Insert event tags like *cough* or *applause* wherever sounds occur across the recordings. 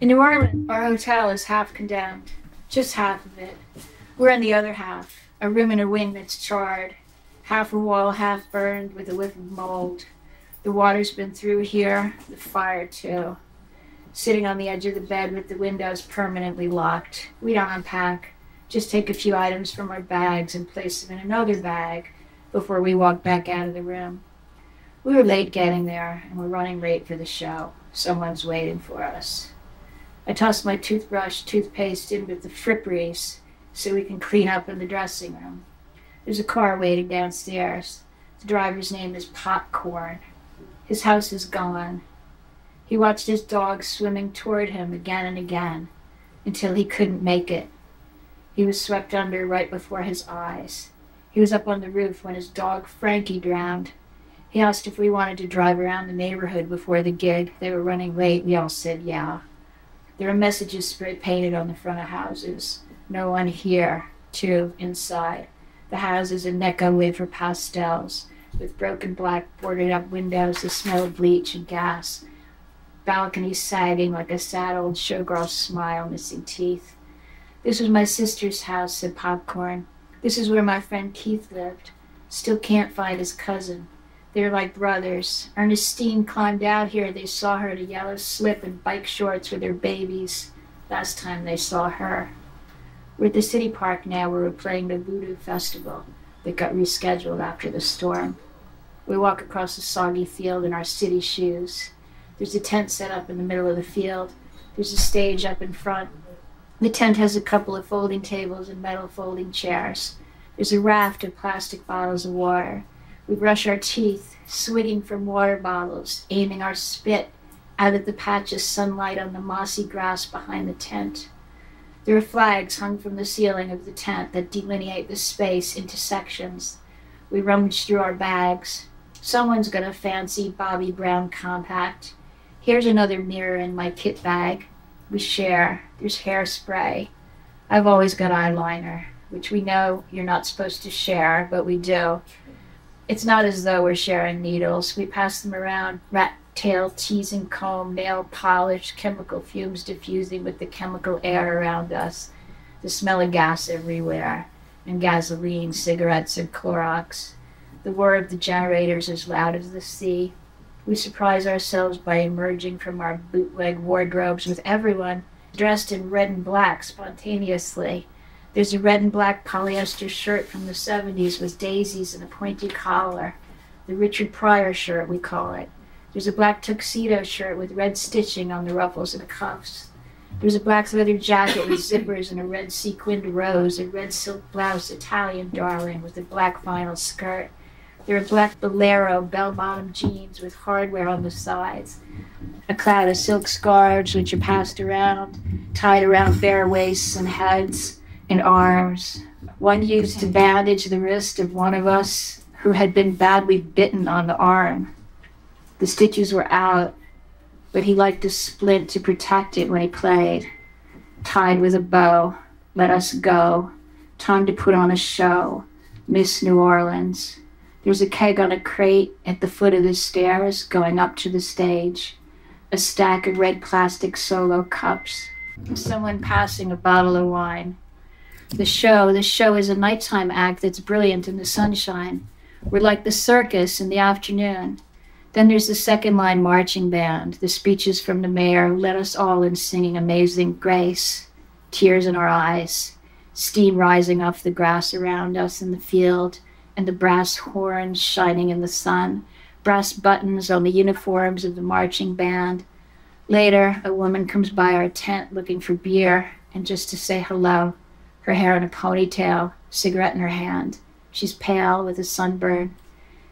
In New Orleans, our hotel is half condemned, just half of it. We're in the other half, a room in a wing that's charred, half a wall half burned with a whiff of mold. The water's been through here, the fire too. Sitting on the edge of the bed with the windows permanently locked. We don't unpack, just take a few items from our bags and place them in another bag before we walk back out of the room. We were late getting there, and we're running late for the show. Someone's waiting for us. I toss my toothbrush, toothpaste in with the fripperies so we can clean up in the dressing room. There's a car waiting downstairs. The driver's name is Popcorn. His house is gone. He watched his dog swimming toward him again and again until he couldn't make it. He was swept under right before his eyes. He was up on the roof when his dog Frankie drowned. He asked if we wanted to drive around the neighborhood before the gig. They were running late. We all said yeah. There are messages spray painted on the front of houses. No one here, too, inside. The houses in Necco live for pastels, with broken black boarded up windows, the smell of bleach and gas. Balconies sagging like a sad old showgirl smile, missing teeth. This was my sister's house, said Popcorn. This is where my friend Keith lived. Still can't find his cousin. They're like brothers. Ernestine climbed out here. They saw her in a yellow slip and bike shorts with her babies last time they saw her. We're at the city park now where we're playing the Voodoo Festival that got rescheduled after the storm. We walk across the soggy field in our city shoes. There's a tent set up in the middle of the field. There's a stage up in front. The tent has a couple of folding tables and metal folding chairs. There's a raft of plastic bottles of water. We brush our teeth, swigging from water bottles, aiming our spit out at the patch of sunlight on the mossy grass behind the tent. There are flags hung from the ceiling of the tent that delineate the space into sections. We rummage through our bags. Someone's got a fancy Bobbi Brown compact. Here's another mirror in my kit bag. We share. There's hairspray. I've always got eyeliner, which we know you're not supposed to share, but we do. It's not as though we're sharing needles. We pass them around, rat tail, teasing comb, nail polish, chemical fumes diffusing with the chemical air around us, the smell of gas everywhere, and gasoline, cigarettes, and Clorox. The whir of the generators as loud as the sea. We surprise ourselves by emerging from our bootleg wardrobes with everyone dressed in red and black spontaneously there's a red and black polyester shirt from the 70s with daisies and a pointy collar. The Richard Pryor shirt, we call it. There's a black tuxedo shirt with red stitching on the ruffles and cuffs. There's a black leather jacket with *coughs* zippers and a red sequined rose, a red silk blouse, Italian darling, with a black vinyl skirt. There are black bolero bell bottom jeans with hardware on the sides. A cloud of silk scarves which are passed around, tied around bare waists and heads and arms. One used to bandage the wrist of one of us who had been badly bitten on the arm. The stitches were out, but he liked a splint to protect it when he played. Tied with a bow, let us go. Time to put on a show. Miss New Orleans. There's a keg on a crate at the foot of the stairs going up to the stage. A stack of red plastic solo cups. Someone passing a bottle of wine the show. The show is a nighttime act that's brilliant in the sunshine. We're like the circus in the afternoon. Then there's the second line marching band, the speeches from the mayor led us all in singing Amazing Grace, tears in our eyes, steam rising off the grass around us in the field, and the brass horns shining in the sun, brass buttons on the uniforms of the marching band. Later, a woman comes by our tent looking for beer and just to say hello her hair in a ponytail, cigarette in her hand. She's pale with a sunburn.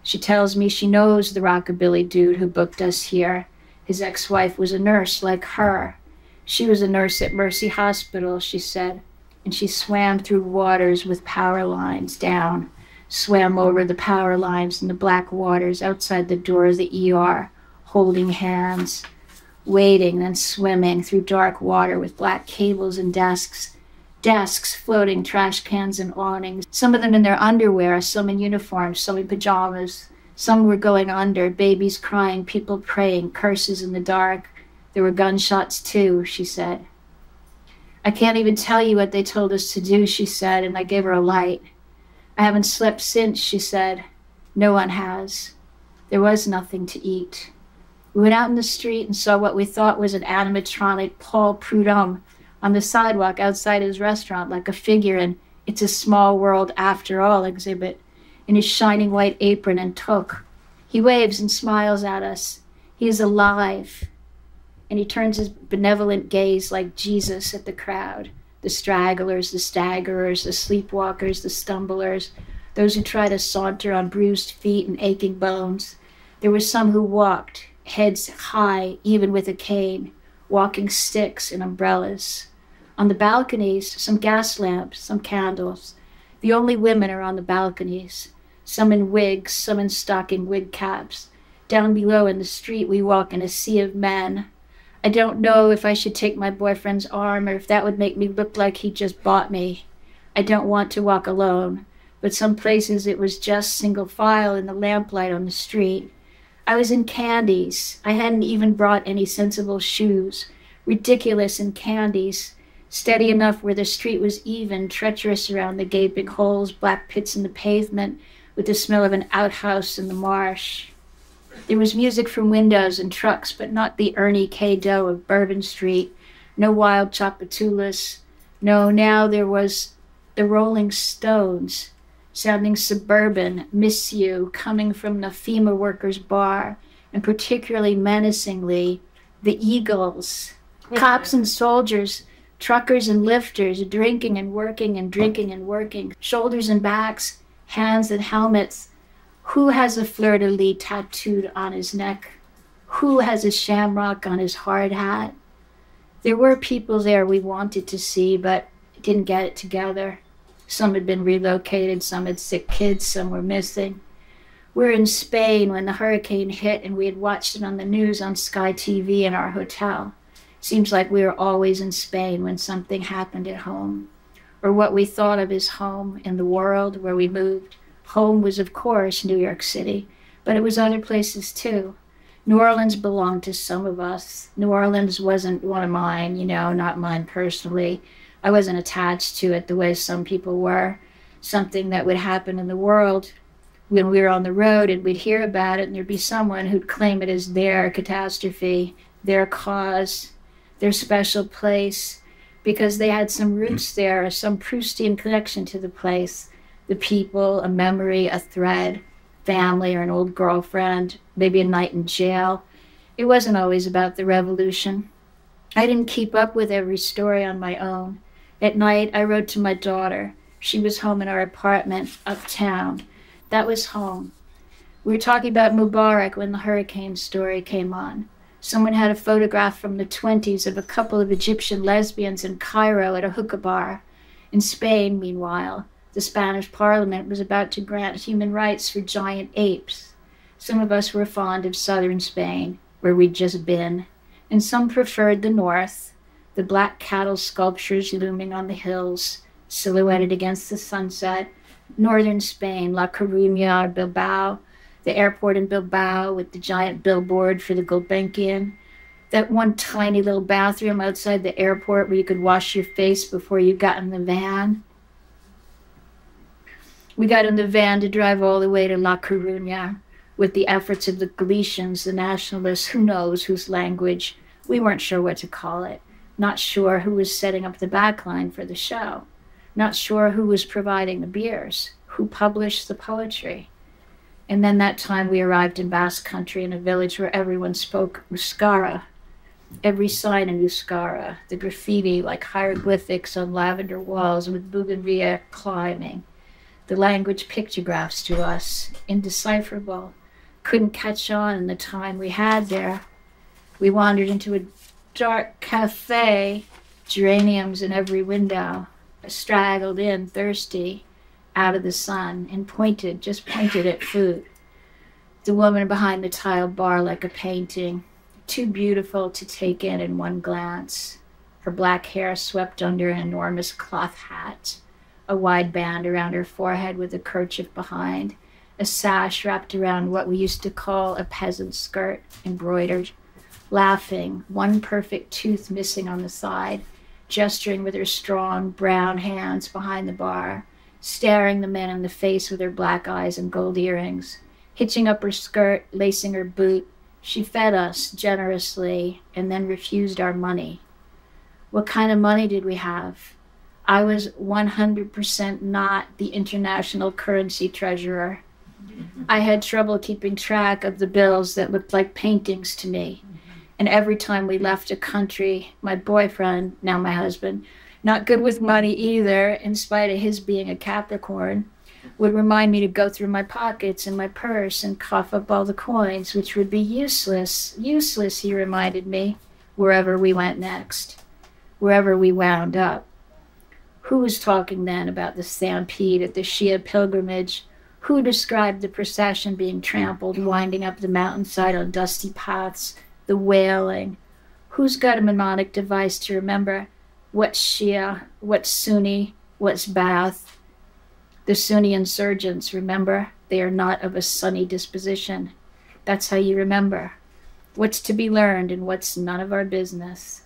She tells me she knows the rockabilly dude who booked us here. His ex wife was a nurse like her. She was a nurse at Mercy Hospital, she said, and she swam through waters with power lines down, swam over the power lines in the black waters outside the door of the ER, holding hands, wading, then swimming through dark water with black cables and desks desks, floating trash cans, and awnings. Some of them in their underwear, some in uniforms, some in pajamas. Some were going under, babies crying, people praying, curses in the dark. There were gunshots too, she said. I can't even tell you what they told us to do, she said, and I gave her a light. I haven't slept since, she said. No one has. There was nothing to eat. We went out in the street and saw what we thought was an animatronic Paul Prudhomme on the sidewalk outside his restaurant, like a figure in It's a Small World After All exhibit, in his shining white apron and toque. He waves and smiles at us. He is alive. And he turns his benevolent gaze like Jesus at the crowd the stragglers, the staggerers, the sleepwalkers, the stumblers, those who try to saunter on bruised feet and aching bones. There were some who walked, heads high, even with a cane, walking sticks and umbrellas. On the balconies, some gas lamps, some candles. The only women are on the balconies, some in wigs, some in stocking wig caps. Down below in the street, we walk in a sea of men. I don't know if I should take my boyfriend's arm or if that would make me look like he just bought me. I don't want to walk alone, but some places it was just single file in the lamplight on the street. I was in Candie's. I hadn't even brought any sensible shoes. Ridiculous in Candie's. Steady enough where the street was even, treacherous around the gaping holes, black pits in the pavement, with the smell of an outhouse in the marsh. There was music from windows and trucks, but not the Ernie K. Doe of Bourbon Street. No wild Tchoupitoulas. No, now there was the Rolling Stones sounding suburban, miss you, coming from the FEMA workers' bar, and particularly menacingly, the Eagles, cops and soldiers, truckers and lifters, drinking and working and drinking and working, shoulders and backs, hands and helmets. Who has a fleur de lis tattooed on his neck? Who has a shamrock on his hard hat? There were people there we wanted to see, but didn't get it together. Some had been relocated, some had sick kids, some were missing. We were in Spain when the hurricane hit, and we had watched it on the news on Sky TV in our hotel. Seems like we were always in Spain when something happened at home, or what we thought of as home in the world where we moved. Home was, of course, New York City, but it was other places too. New Orleans belonged to some of us. New Orleans wasn't one of mine, you know, not mine personally. I wasn't attached to it the way some people were. Something that would happen in the world when we were on the road and we'd hear about it, and there'd be someone who'd claim it as their catastrophe, their cause, their special place, because they had some roots mm. there, some Proustian connection to the place, the people, a memory, a thread, family, or an old girlfriend, maybe a night in jail. It wasn't always about the revolution. I didn't keep up with every story on my own. At night, I wrote to my daughter. She was home in our apartment uptown. That was home. We were talking about Mubarak when the hurricane story came on. Someone had a photograph from the 20s of a couple of Egyptian lesbians in Cairo at a hookah bar. In Spain, meanwhile, the Spanish parliament was about to grant human rights for giant apes. Some of us were fond of southern Spain, where we'd just been, and some preferred the north, the black cattle sculptures looming on the hills, silhouetted against the sunset, northern Spain, La Coruña, Bilbao, the airport in Bilbao with the giant billboard for the Gulbenkian, that one tiny little bathroom outside the airport where you could wash your face before you got in the van. We got in the van to drive all the way to La Coruña with the efforts of the Galicians, the nationalists, who knows whose language. We weren't sure what to call it not sure who was setting up the backline for the show, not sure who was providing the beers, who published the poetry. And then that time we arrived in Basque Country in a village where everyone spoke Euskara. Every sign in Euskara, the graffiti like hieroglyphics on lavender walls with bougainvillea climbing. The language pictographs to us, indecipherable. Couldn't catch on in the time we had there. We wandered into a dark cafe, geraniums in every window, straggled in, thirsty, out of the sun, and pointed, just pointed at food. The woman behind the tiled bar like a painting, too beautiful to take in in one glance. Her black hair swept under an enormous cloth hat, a wide band around her forehead with a kerchief behind, a sash wrapped around what we used to call a peasant skirt, embroidered laughing, one perfect tooth missing on the side, gesturing with her strong brown hands behind the bar, staring the men in the face with her black eyes and gold earrings, hitching up her skirt, lacing her boot. She fed us generously and then refused our money. What kind of money did we have? I was 100% not the international currency treasurer. I had trouble keeping track of the bills that looked like paintings to me. And every time we left a country, my boyfriend, now my husband, not good with money either, in spite of his being a Capricorn, would remind me to go through my pockets and my purse and cough up all the coins, which would be useless, useless, he reminded me, wherever we went next, wherever we wound up. Who was talking then about the stampede at the Shia pilgrimage? Who described the procession being trampled, winding up the mountainside on dusty paths, the wailing? Who's got a mnemonic device to remember what's Shia, what's Sunni, what's Ba'ath? The Sunni insurgents, remember, they are not of a sunny disposition. That's how you remember. What's to be learned and what's none of our business.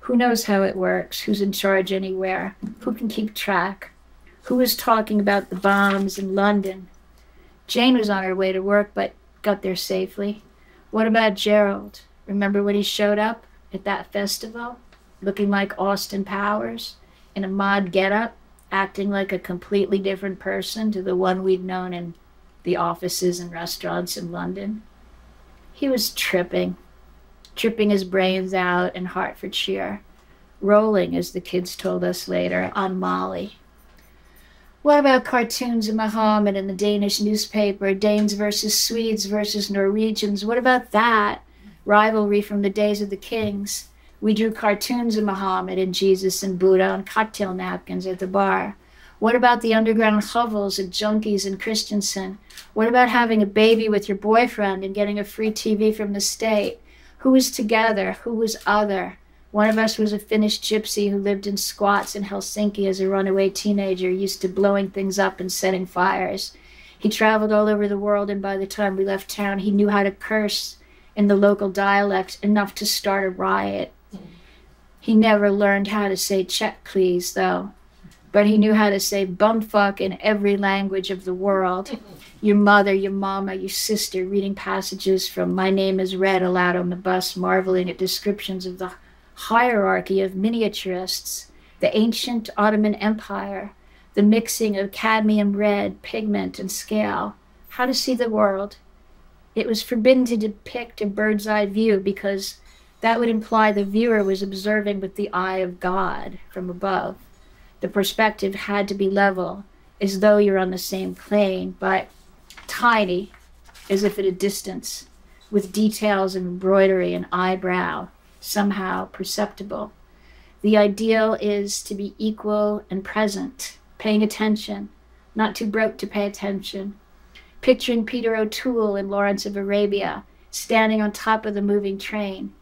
Who knows how it works? Who's in charge anywhere? Who can keep track? Who is talking about the bombs in London? Jane was on her way to work, but got there safely. What about Gerald? Remember when he showed up at that festival, looking like Austin Powers in a mod getup, acting like a completely different person to the one we'd known in the offices and restaurants in London? He was tripping tripping his brains out in Hertfordshire, rolling, as the kids told us later, on Molly. What about cartoons of Muhammad in the Danish newspaper, Danes versus Swedes versus Norwegians? What about that? Rivalry from the days of the kings. We drew cartoons of Muhammad and Jesus and Buddha on cocktail napkins at the bar. What about the underground hovels at Junkies and Christiania? What about having a baby with your boyfriend and getting a free TV from the state? Who was together? Who was other? One of us was a Finnish gypsy who lived in squats in Helsinki as a runaway teenager, used to blowing things up and setting fires. He traveled all over the world, and by the time we left town, he knew how to curse in the local dialect enough to start a riot. He never learned how to say check, please, though but he knew how to say bumfuck in every language of the world. Your mother, your mama, your sister, reading passages from My Name is Red aloud on the bus, marveling at descriptions of the hierarchy of miniaturists, the ancient Ottoman Empire, the mixing of cadmium red, pigment, and scale, how to see the world. It was forbidden to depict a bird's eye view because that would imply the viewer was observing with the eye of God from above the perspective had to be level, as though you're on the same plane, but tiny, as if at a distance, with details of embroidery and eyebrow, somehow perceptible. The ideal is to be equal and present, paying attention, not too broke to pay attention. Picturing Peter O'Toole in Lawrence of Arabia, standing on top of the moving train.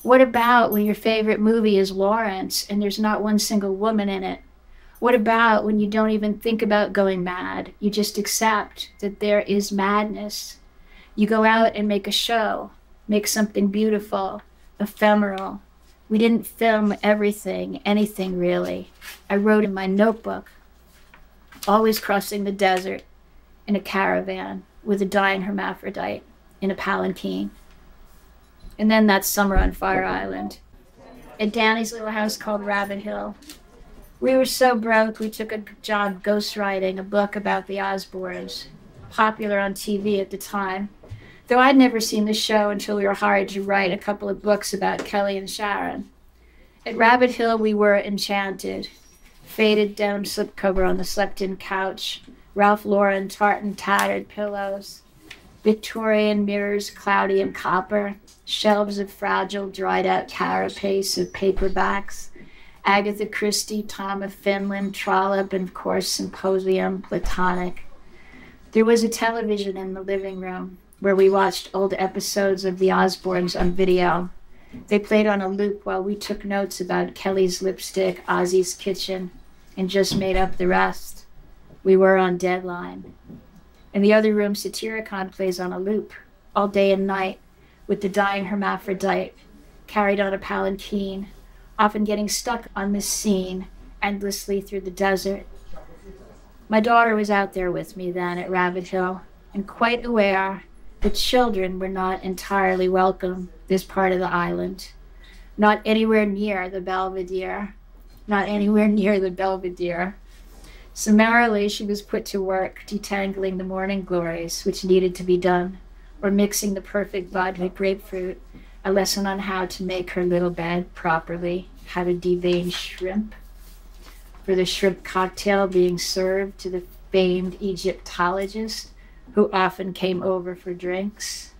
What about when your favorite movie is Lawrence and there's not one single woman in it? What about when you don't even think about going mad? You just accept that there is madness. You go out and make a show, make something beautiful, ephemeral. We didn't film everything, anything really. I wrote in my notebook, always crossing the desert in a caravan with a dying hermaphrodite in a palanquin. And then that summer on Fire Island, at Danny's little house called Rabbit Hill, we were so broke, we took a job ghostwriting a book about the Osbournes, popular on TV at the time. Though I'd never seen the show until we were hired to write a couple of books about Kelly and Sharon. At Rabbit Hill, we were enchanted. Faded down slipcover on the slept in couch, Ralph Lauren tartan tattered pillows, Victorian mirrors cloudy and copper, shelves of fragile, dried out carapace of paperbacks Agatha Christie, Tom of Finland, Trollope, and of course Symposium, Platonic. There was a television in the living room where we watched old episodes of The Osbournes on video. They played on a loop while we took notes about Kelly's lipstick, Ozzy's kitchen, and just made up the rest. We were on deadline. In the other room, Satyricon plays on a loop all day and night with the dying hermaphrodite carried on a palanquin, often getting stuck on this scene endlessly through the desert. My daughter was out there with me then at Rabbit Hill and quite aware that children were not entirely welcome this part of the island, not anywhere near the Belvedere, not anywhere near the Belvedere. Summarily, she was put to work detangling the morning glories which needed to be done, or mixing the perfect vodka grapefruit, a lesson on how to make her little bed properly, how to devein shrimp, for the shrimp cocktail being served to the famed Egyptologist who often came over for drinks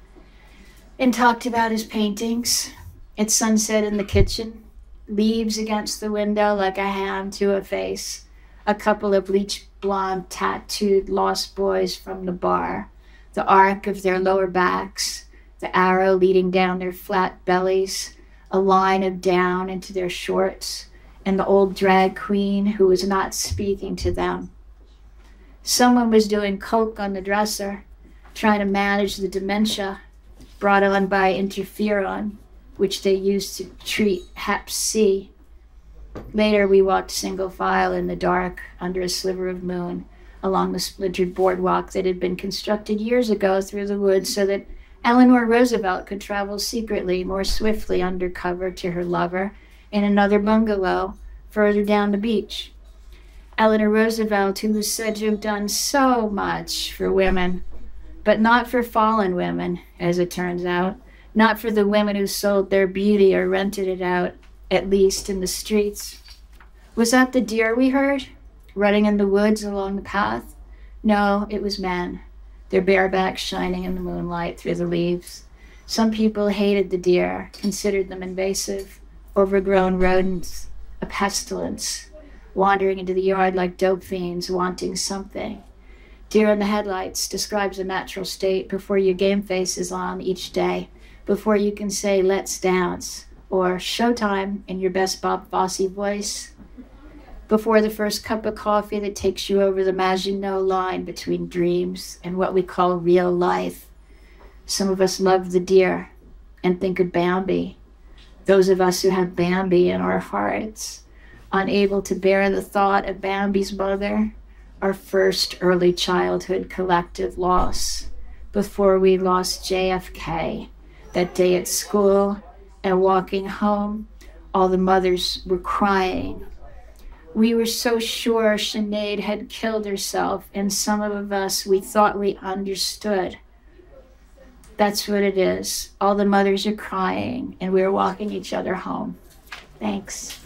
and talked about his paintings. At sunset in the kitchen, leaves against the window like a hand to a face, a couple of bleach blonde tattooed lost boys from the bar, the arc of their lower backs, the arrow leading down their flat bellies, a line of down into their shorts, and the old drag queen who was not speaking to them. Someone was doing coke on the dresser, trying to manage the dementia brought on by interferon, which they used to treat hep C Later, we walked single file in the dark under a sliver of moon along the splintered boardwalk that had been constructed years ago through the woods so that Eleanor Roosevelt could travel secretly more swiftly undercover to her lover in another bungalow further down the beach. Eleanor Roosevelt, who was said to have done so much for women, but not for fallen women, as it turns out, not for the women who sold their beauty or rented it out, at least in the streets. Was that the deer we heard, running in the woods along the path? No, it was men, their bare backs shining in the moonlight through the leaves. Some people hated the deer, considered them invasive, overgrown rodents, a pestilence, wandering into the yard like dope fiends wanting something. Deer in the headlights describes a natural state before your game face is on each day, before you can say, let's dance, or Showtime in your best Bob Fosse voice before the first cup of coffee that takes you over the Maginot line between dreams and what we call real life. Some of us love the deer and think of Bambi. Those of us who have Bambi in our hearts, unable to bear the thought of Bambi's mother, our first early childhood collective loss, before we lost JFK that day at school and walking home, all the mothers were crying. We were so sure Sinead had killed herself, and some of us, we thought we understood. That's what it is. All the mothers are crying, and we're walking each other home. Thanks.